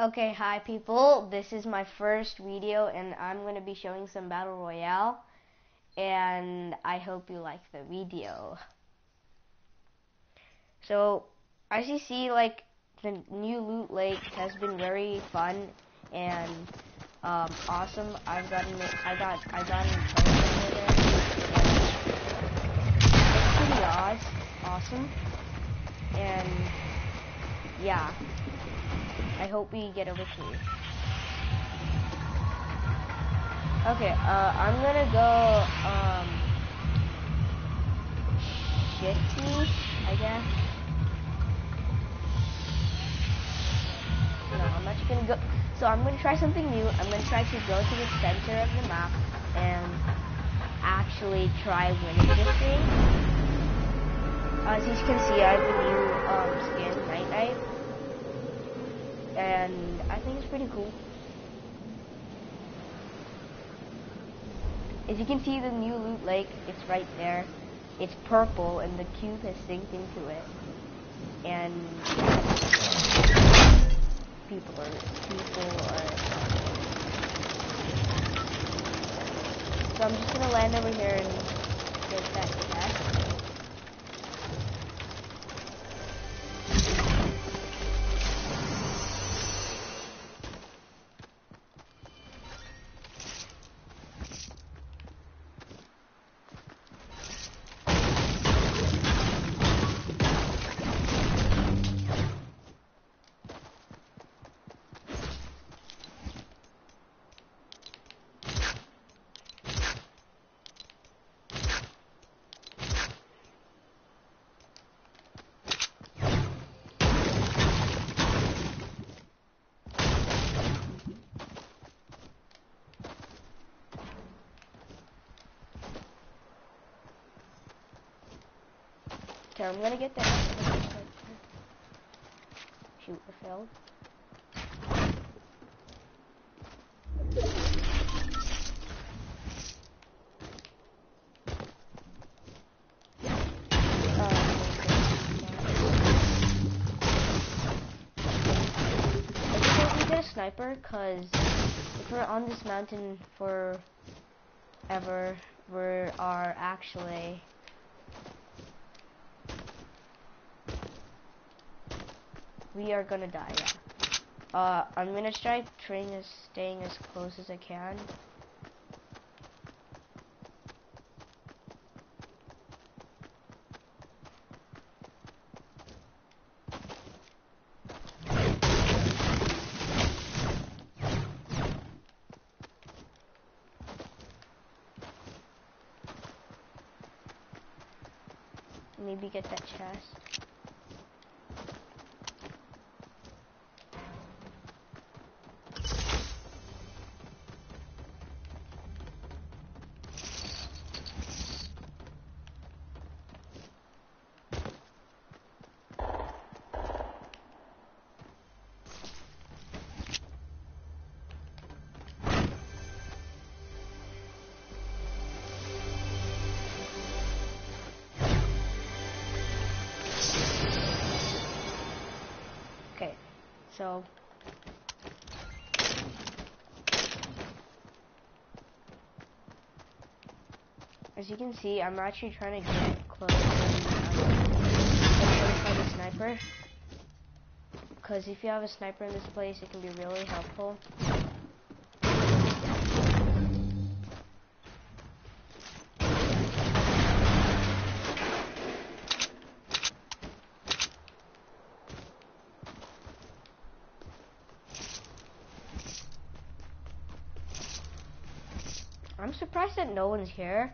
Okay, hi people. This is my first video and I'm going to be showing some Battle Royale and I hope you like the video. So, as you see, like, the new Loot Lake has been very fun and um, awesome. I've gotten, I got, I got pretty awesome, awesome. And, yeah. I hope we get over to. Okay, uh, I'm gonna go, um, Shifty, I guess. No, I'm actually gonna go, so I'm gonna try something new. I'm gonna try to go to the center of the map and actually try winning this game. As you can see, I have a new, um, skin, Night Knight and I think it's pretty cool. As you can see the new loot lake, it's right there. It's purple and the cube has synced into it. And people are people are So I'm just gonna land over here and get that chest. Okay, I'm gonna get that. Shoot, I failed. Uh, sniper because if we're on this mountain for ever, we are actually we are gonna die, yeah. Uh, I'm gonna try trying as staying as close as I can. So as you can see I'm actually trying to get close to the sniper. Because if you have a sniper in this place it can be really helpful surprised that no one's here.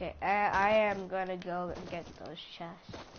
Okay, I, I am gonna go and get those chests.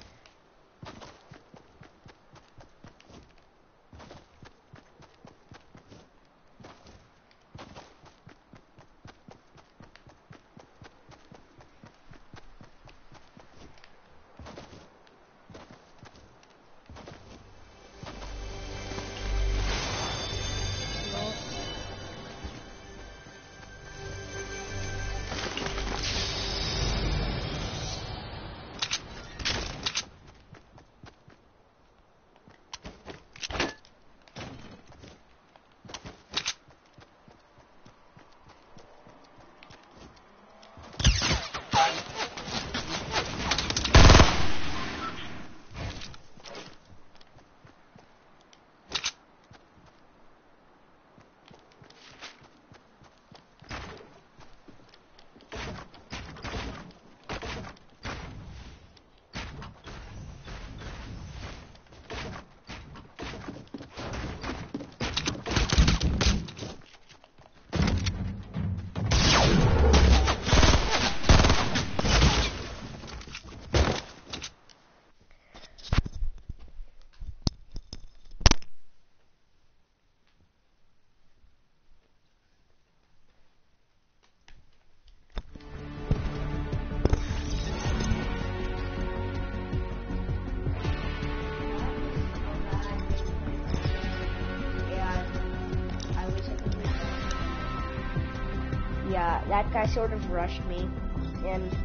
Guy sort of rushed me, and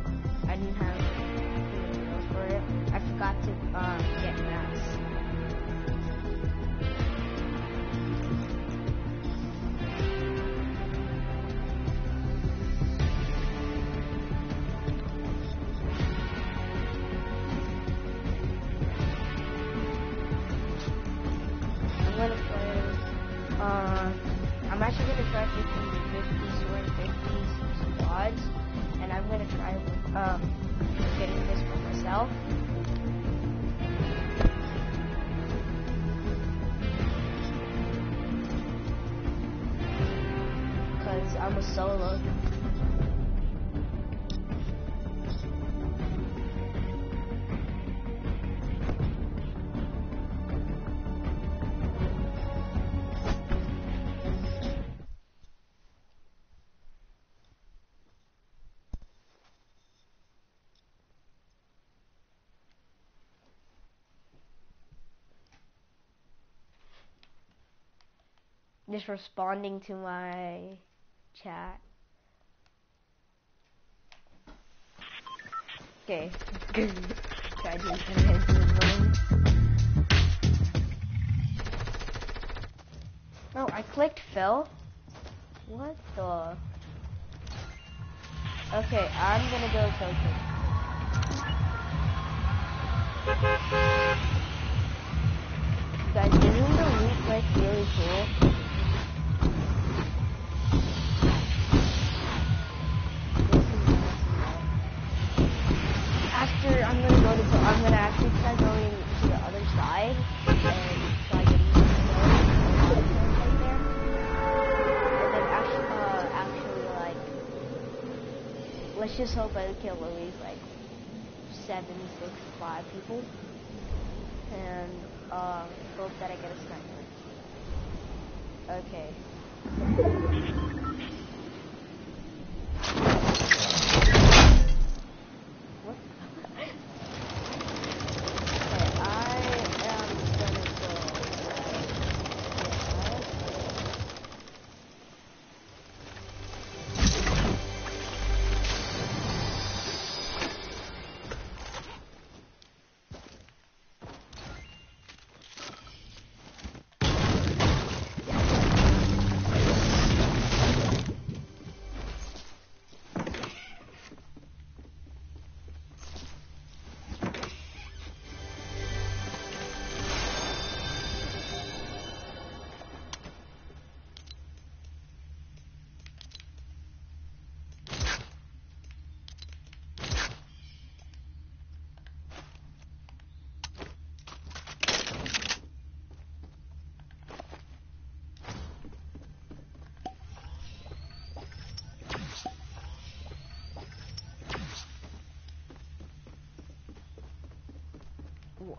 Just responding to my chat. Okay. Oh, I clicked Phil. What the? Okay, I'm gonna go coaching. Guys, isn't the loot lake really cool? Gonna actually try going to the other side and kills right there. And then actually, uh, actually like, let's just hope I kill at least like seven, six, five people, and uh, hope that I get a sniper. Okay.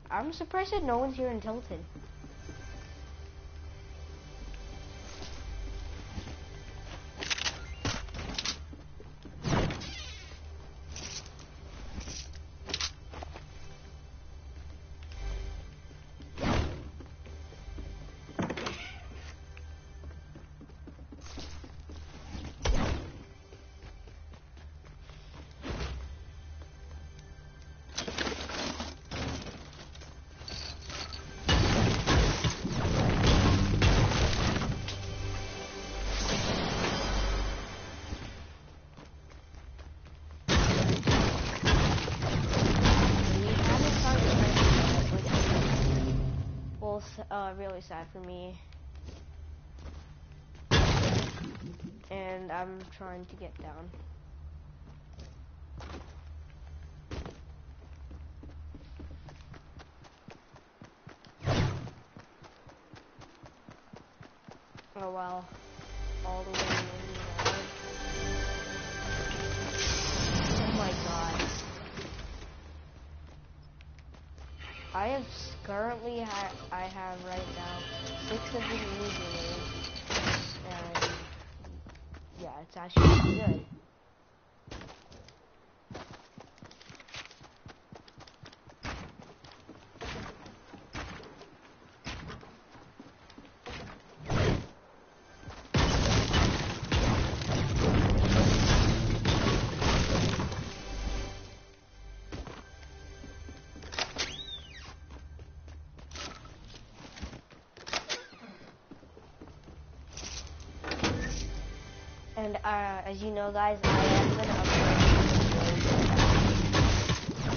I'm surprised that no one's here in Tilted. Really sad for me. And I'm trying to get down. Oh wow. All the way in. Oh my god. I have currently ha- I have right now six of the new grenades, and yeah, it's actually pretty good. As you know, guys, I am gonna upload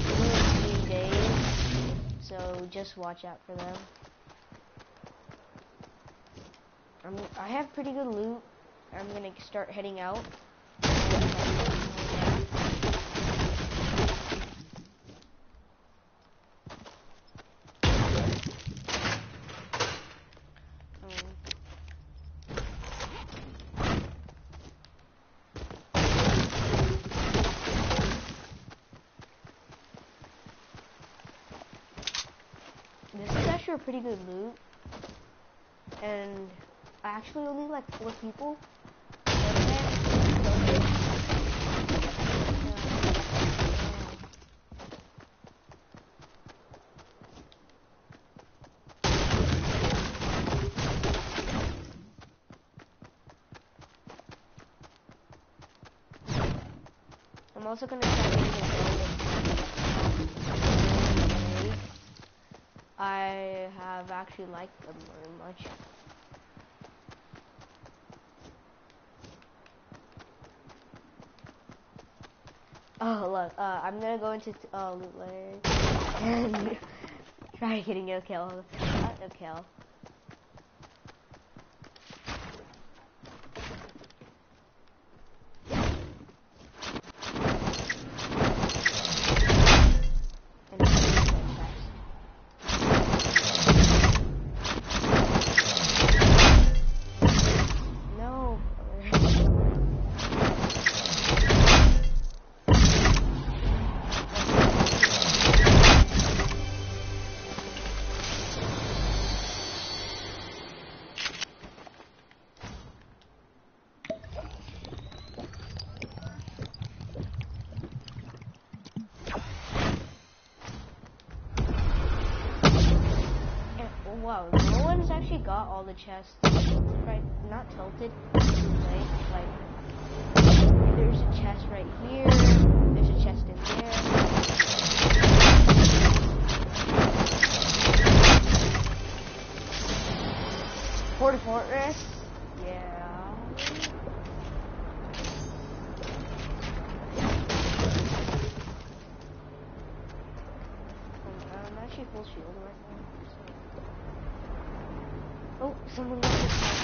two three days, so just watch out for them. I'm, I have pretty good loot. I'm gonna start heading out. Pretty good loot. And I actually only like four people. I'm also gonna try I have actually liked them very much. Oh look, uh, I'm gonna go into uh, loot layer and try getting a kill. A kill. Got all the chests. Right, not tilted. Like, there's a chest right here. There's a chest in there. Fort Fortress. Yeah. I'm actually full shield right now. So. Oh, someone got this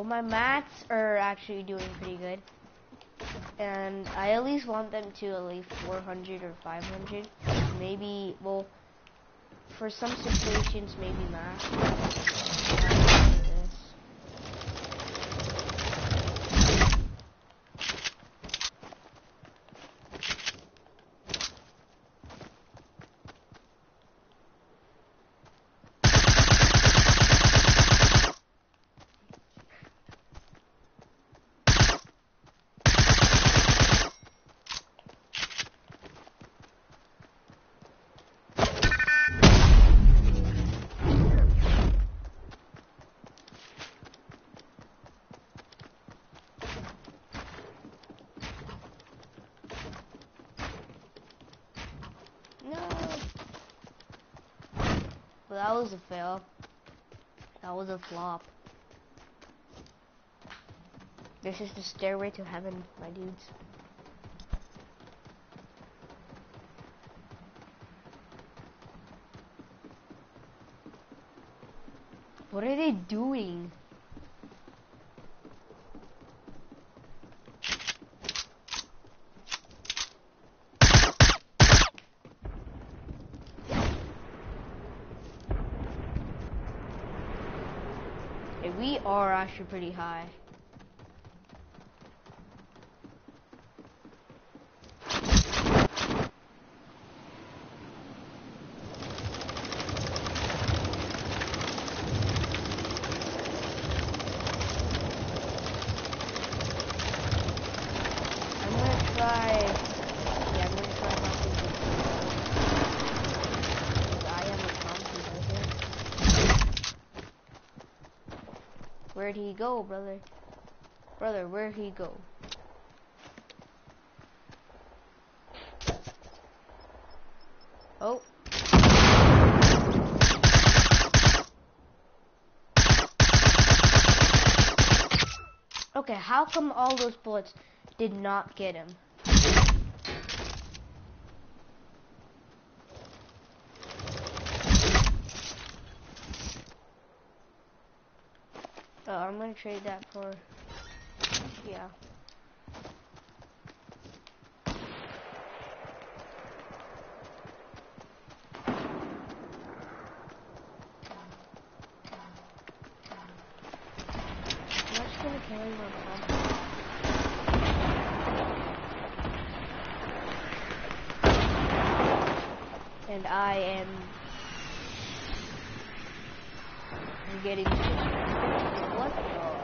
Well, my mats are actually doing pretty good. And I at least want them to at least 400 or 500. Maybe, well, for some situations, maybe max. that was a fail. That was a flop. This is the stairway to heaven, my dudes. What are they doing? Pretty high. I'm gonna try. Yeah, I'm gonna try not to do Because I am a computer here. Where'd he go, brother? Brother, where'd he go? Oh. Okay, how come all those bullets did not get him? Oh, I'm gonna trade that for, yeah. And I am getting あ!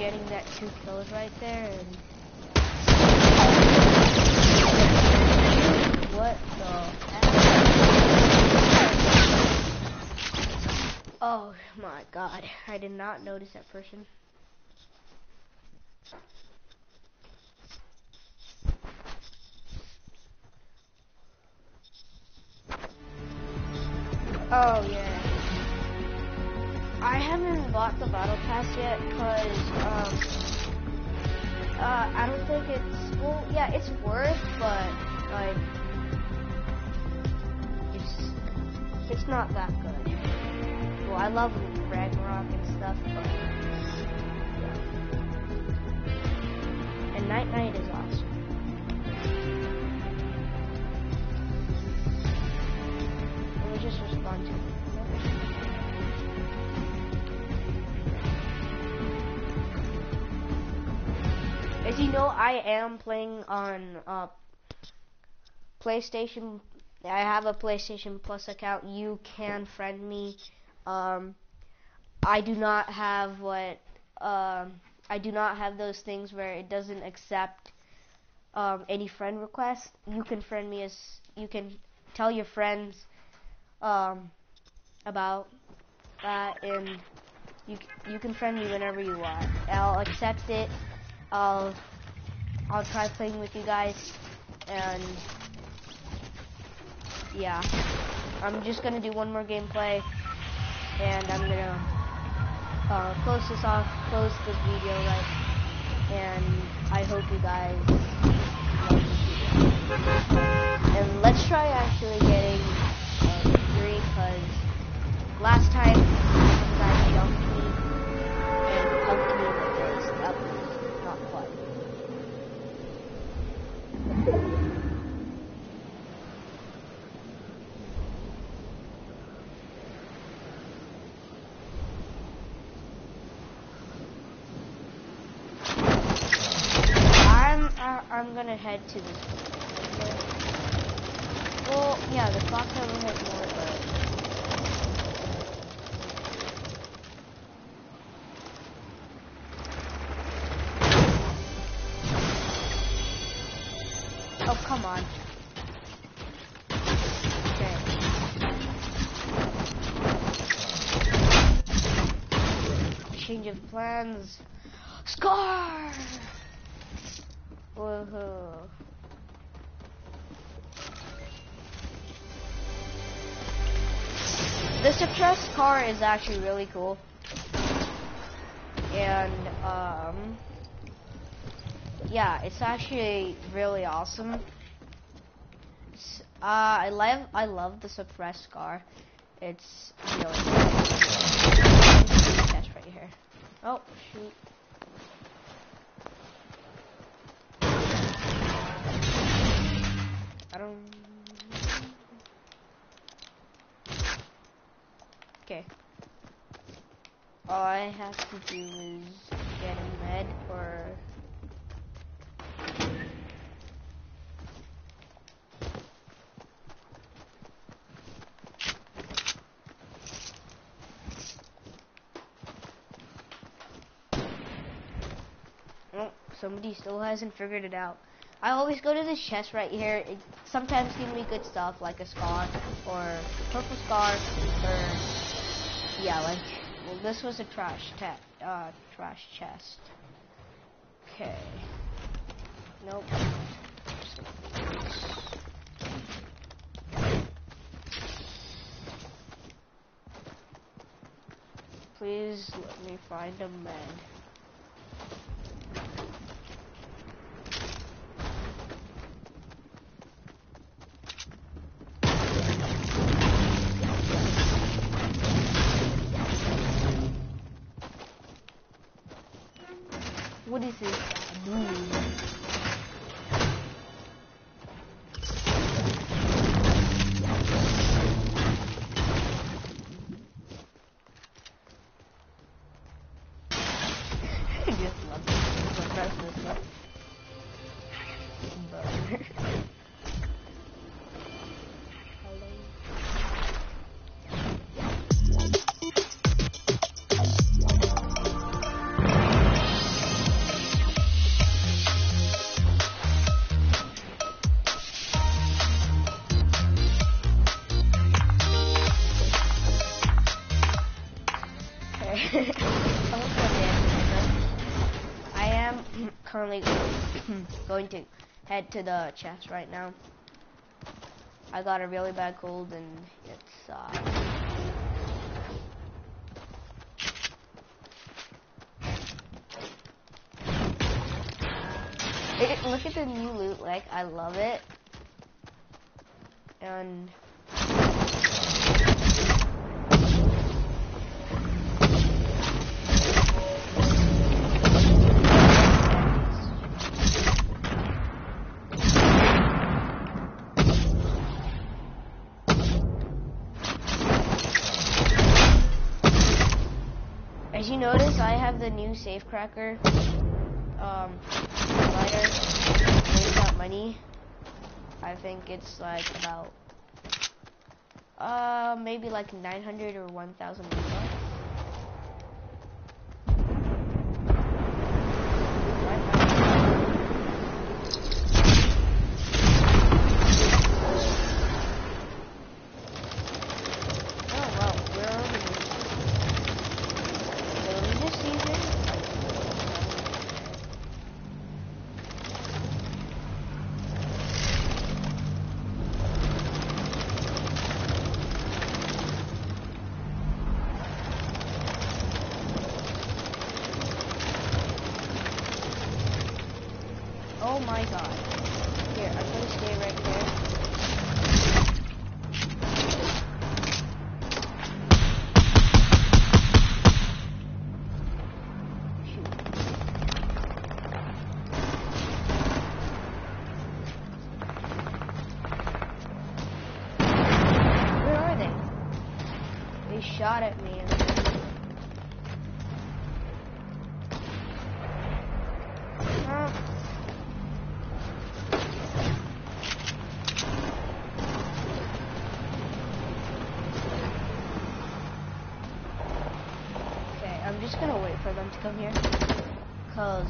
Getting that two kills right there and what the? Oh my god, I did not notice that person. Oh yeah. I haven't bought the battle pass yet because um uh I don't think it's well yeah it's worth but like it's it's not that good. Well I love Ragnarok and stuff but yeah. And Night Night is awesome. Just respond to. As you know, I am playing on uh, PlayStation. I have a PlayStation Plus account. You can friend me. Um, I do not have what um, I do not have those things where it doesn't accept um, any friend requests. You can friend me as you can tell your friends um, about that, and you you can friend me whenever you want. I'll accept it. I'll I'll try playing with you guys and yeah. I'm just gonna do one more gameplay and I'm gonna uh, close this off close this video right and I hope you guys and let's try actually getting uh, victory because last time some guy jumped me and punked me in the face that was not fun I'm uh, I'm gonna head to one. Well, yeah, the tower has more, but oh come on. Okay. change of plans. The suppressed car is actually really cool. And, um, yeah, it's actually really awesome. Uh, I love, I love the suppressed car. It's really cool. Chest right here. Oh, shoot. I don't. Okay. All I have to do is get a med or. Oh, somebody still hasn't figured it out. I always go to this chest right here. It sometimes gives me good stuff like a scar or purple scar or yeah, like well, this was a trash uh, trash chest. Okay. Nope. Please let me find a med. Currently going to head to the chest right now. I got a really bad cold and it's uh it, look at the new loot, like I love it. And the new safecracker um, money. I think it's like about uh maybe like 900 or 1,000 bucks. Shot at me. I'm just gonna wait for them to come here. Cause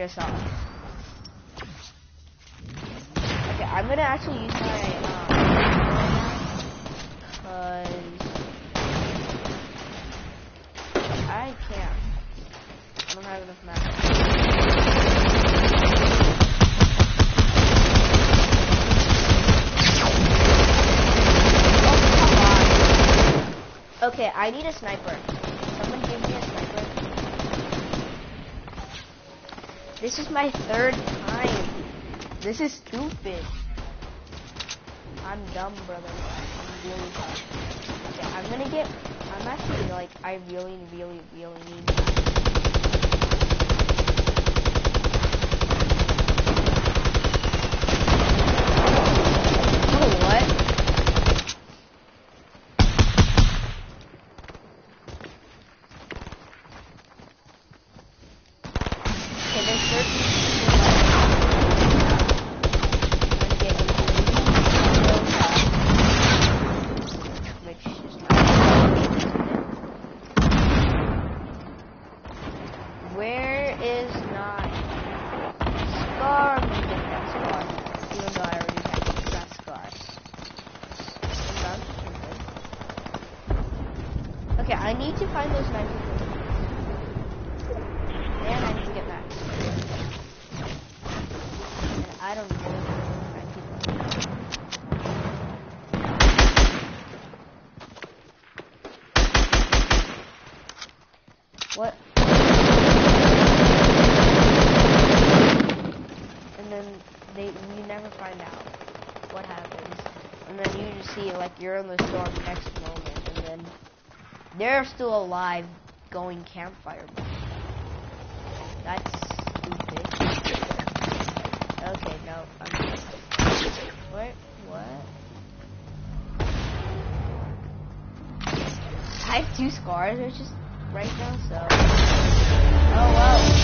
でしょ。This is my third time. This is stupid. I'm dumb, brother. I'm really dumb. Okay, I'm gonna get... I'm actually, like, I really, really, really need... are still alive going campfire. That's stupid. Okay, no. I'm what? What? I have two scars, they're just right now, so. Oh, wow.